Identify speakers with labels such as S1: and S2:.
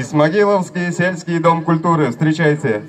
S1: Исмагиловский сельский дом культуры. Встречайте.